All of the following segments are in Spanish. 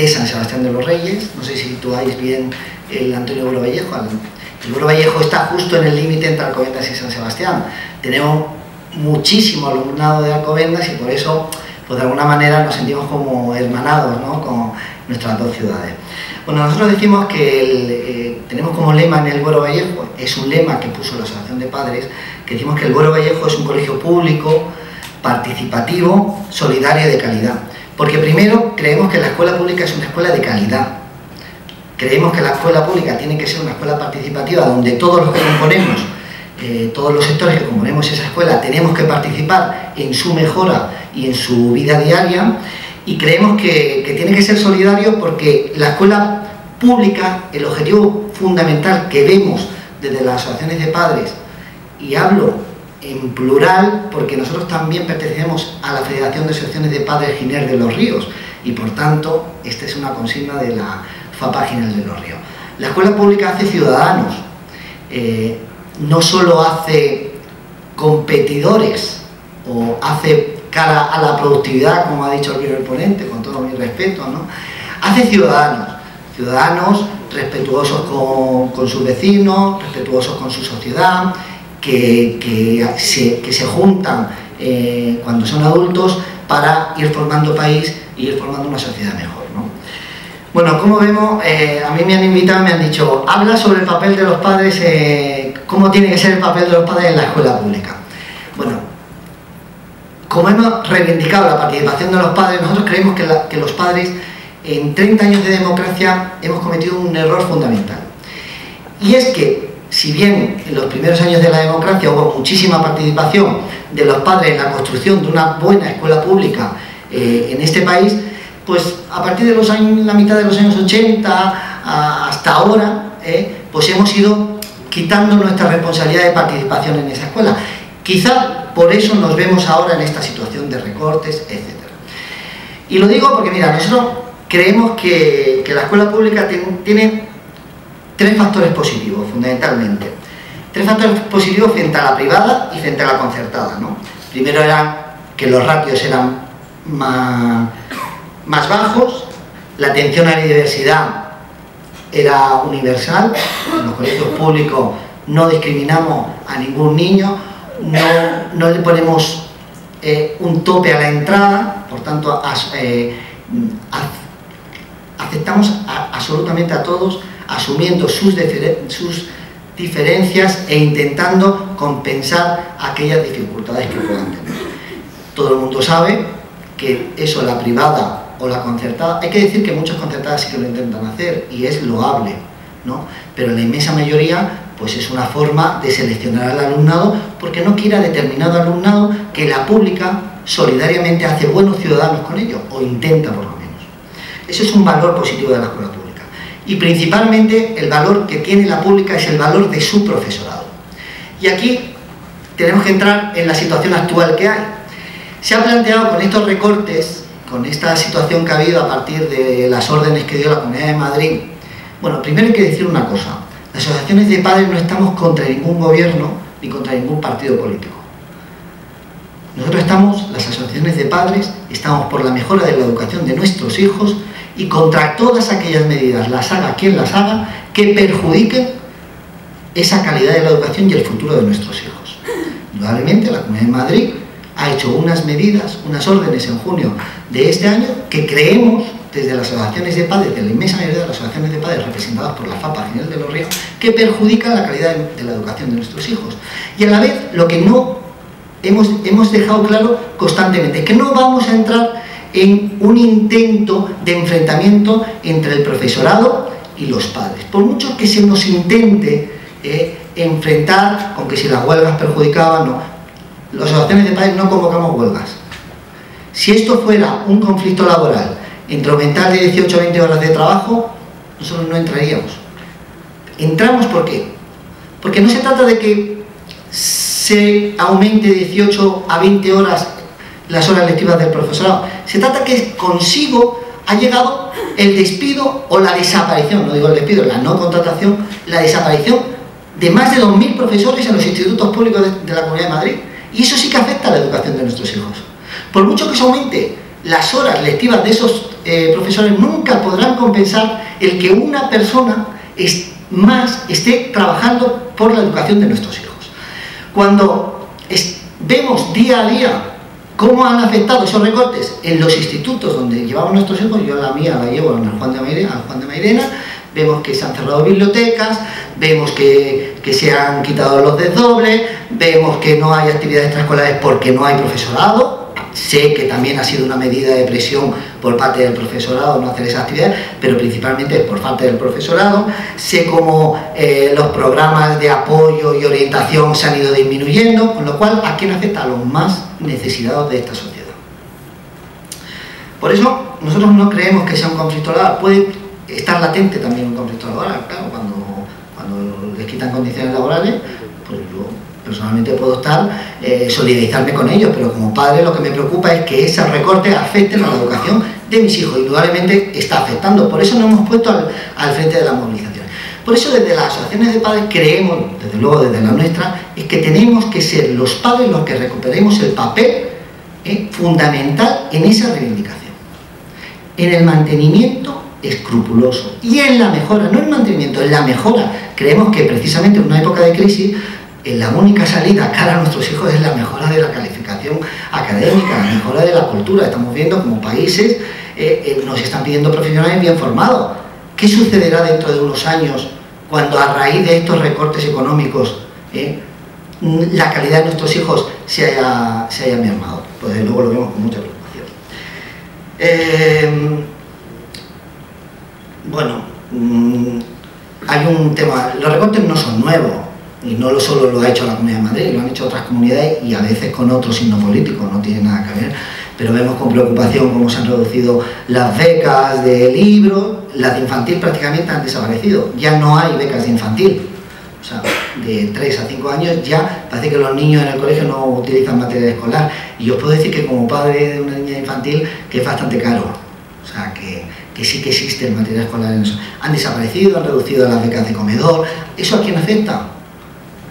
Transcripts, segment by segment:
de San Sebastián de los Reyes. No sé si situáis bien el Antonio Buro Vallejo. El Buro Vallejo está justo en el límite entre Alcobendas y San Sebastián. Tenemos muchísimo alumnado de Alcobendas y por eso, pues de alguna manera nos sentimos como hermanados ¿no? con nuestras dos ciudades. Bueno, nosotros decimos que eh, tenemos como lema en el Buero Vallejo, es un lema que puso la Asociación de Padres, que decimos que el Buero Vallejo es un colegio público, participativo, solidario y de calidad. Porque primero creemos que la escuela pública es una escuela de calidad. Creemos que la escuela pública tiene que ser una escuela participativa donde todos los que componemos, eh, todos los sectores que componemos esa escuela, tenemos que participar en su mejora y en su vida diaria y creemos que, que tiene que ser solidario porque la escuela pública, el objetivo fundamental que vemos desde las asociaciones de padres, y hablo en plural porque nosotros también pertenecemos a la Federación de Asociaciones de Padres Giner de los Ríos y por tanto esta es una consigna de la FAPA Giner de los Ríos. La escuela pública hace ciudadanos, eh, no solo hace competidores o hace cara a la productividad, como ha dicho el primer ponente, con todo mi respeto, ¿no? hace ciudadanos, ciudadanos respetuosos con, con sus vecinos, respetuosos con su sociedad, que, que, se, que se, juntan eh, cuando son adultos para ir formando país y ir formando una sociedad mejor. ¿no? Bueno, como vemos, eh, a mí me han invitado, me han dicho, habla sobre el papel de los padres, eh, cómo tiene que ser el papel de los padres en la escuela pública. Bueno, como hemos reivindicado la participación de los padres, nosotros creemos que, los padres en 30 años de democracia hemos cometido un error fundamental. Y es que, si bien en los primeros años de la democracia hubo muchísima participación de los padres en la construcción de una buena escuela pública eh, en este país, pues a partir de los años, la mitad de los años 80 a, hasta ahora, eh, pues hemos ido quitando nuestra responsabilidad de participación en esa escuela. Quizá por eso nos vemos ahora en esta situación de recortes, etc. Y lo digo porque, mira, nosotros creemos que, que la escuela pública tiene, tres factores positivos, fundamentalmente. Tres factores positivos frente a la privada y frente a la concertada. ¿no? Primero era que los ratios eran más, más bajos, la atención a la diversidad era universal, en los colegios públicos no discriminamos a ningún niño, no, no le ponemos eh, un tope a la entrada, por tanto, eh, aceptamos a, absolutamente a todos, asumiendo sus, diferencias e intentando compensar aquellas dificultades que puedan tener. Todo el mundo sabe que eso, la privada o la concertada, hay que decir que muchas concertadas sí que lo intentan hacer y es loable, ¿no? pero la inmensa mayoría pues es una forma de seleccionar al alumnado porque no quiera determinado alumnado que la pública solidariamente hace buenos ciudadanos con ellos, o intenta por lo menos. Ese es un valor positivo de la escuela. Y principalmente el valor que tiene la pública es el valor de su profesorado. Y aquí tenemos que entrar en la situación actual que hay. Se ha planteado con estos recortes, con esta situación que ha habido a partir de las órdenes que dio la Comunidad de Madrid, bueno, primero hay que decir una cosa, las asociaciones de padres no estamos contra ningún gobierno ni contra ningún partido político. Nosotros estamos, las asociaciones de padres, estamos por la mejora de la educación de nuestros hijos y contra todas aquellas medidas, las haga quien las haga, que perjudiquen esa calidad de la educación y el futuro de nuestros hijos. Indudablemente la Comunidad de Madrid ha hecho unas medidas, unas órdenes en junio de este año que creemos desde las asociaciones de padres, de la inmensa mayoría de las asociaciones de padres representadas por la FAPA General de los Ríos, que perjudican la calidad de la educación de nuestros hijos. Y a la vez, lo que no hemos, hemos dejado claro constantemente, que no vamos a entrar en un intento de enfrentamiento entre el profesorado y los padres. Por mucho que se nos intente eh, enfrentar con que si las huelgas perjudicaban, no. Las asociaciones de padres no convocamos huelgas. Si esto fuera un conflicto laboral entre aumentar de 18 a 20 horas de trabajo, nosotros no entraríamos. Entramos ¿por qué? Porque no se trata de que se aumente de 18 a 20 horas las horas lectivas del profesorado. Se trata que consigo ha llegado el despido o la desaparición, no digo el despido, la no contratación, la desaparición de más de 2.000 profesores en los institutos públicos de, la Comunidad de Madrid. Y eso sí que afecta a la educación de nuestros hijos. Por mucho que se aumente las horas lectivas de esos eh, profesores nunca podrán compensar el que una persona más esté trabajando por la educación de nuestros hijos. Cuando vemos día a día cómo han afectado esos recortes en los institutos donde llevamos nuestros hijos, yo la mía la llevo el Juan de Mairena, vemos que se han cerrado bibliotecas, vemos que, que, se han quitado los desdobles, vemos que no hay actividades extraescolares porque no hay profesorado, Sé que también ha sido una medida de presión por parte del profesorado no hacer esa actividad, pero principalmente por falta del profesorado. Sé cómo eh, los programas de apoyo y orientación se han ido disminuyendo, con lo cual, ¿a quién afecta? A los más necesitados de esta sociedad. Por eso, nosotros no creemos que sea un conflicto laboral. Puede estar latente también un conflicto laboral, claro, cuando, cuando les quitan condiciones laborales, pues personalmente puedo estar, eh, solidarizarme con ellos, pero como padre lo que me preocupa es que esos recortes afecten a la educación de mis hijos, indudablemente está afectando, por eso nos hemos puesto al, frente de la movilización. Por eso desde las asociaciones de padres creemos, desde luego desde la nuestra, es que tenemos que ser los padres los que recuperemos el papel eh, fundamental en esa reivindicación, en el mantenimiento escrupuloso y en la mejora, no en mantenimiento, en la mejora. Creemos que precisamente en una época de crisis la única salida cara a nuestros hijos es la mejora de la calificación académica, la mejora de la cultura. Estamos viendo como países eh, eh, nos están pidiendo profesionales bien formados. ¿Qué sucederá dentro de unos años cuando a raíz de estos recortes económicos eh, la calidad de nuestros hijos se haya, se haya mermado? Pues luego lo vemos con mucha preocupación. bueno, mm, hay un tema, los recortes no son nuevos, y no solo lo ha hecho la Comunidad de Madrid, lo han hecho otras comunidades y a veces con otros signos políticos, no tiene nada que ver, pero vemos con preocupación cómo se han reducido las becas de libro, las de infantil prácticamente han desaparecido, ya no hay becas de infantil, o sea, de 3 a 5 años ya parece que los niños en el colegio no utilizan material escolar. Y os puedo decir que como padre de una niña infantil que es bastante caro, o sea, que, que sí que existe el material escolar en eso. Han desaparecido, han reducido las becas de comedor, ¿eso a quién afecta?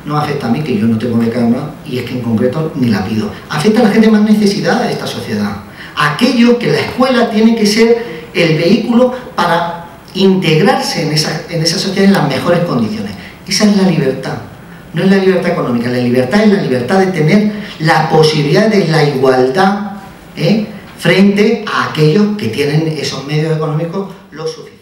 No afecta a mí, que yo no tengo beca y es que en concreto ni la pido. Afecta a la gente más necesitada de esta sociedad. Aquello que la escuela tiene que ser el vehículo para integrarse en esa, en esa sociedad en las mejores condiciones. Esa es la libertad. No es la libertad económica, la libertad es la libertad de tener la posibilidad de la igualdad ¿eh? frente a aquellos que tienen esos medios económicos lo suficiente.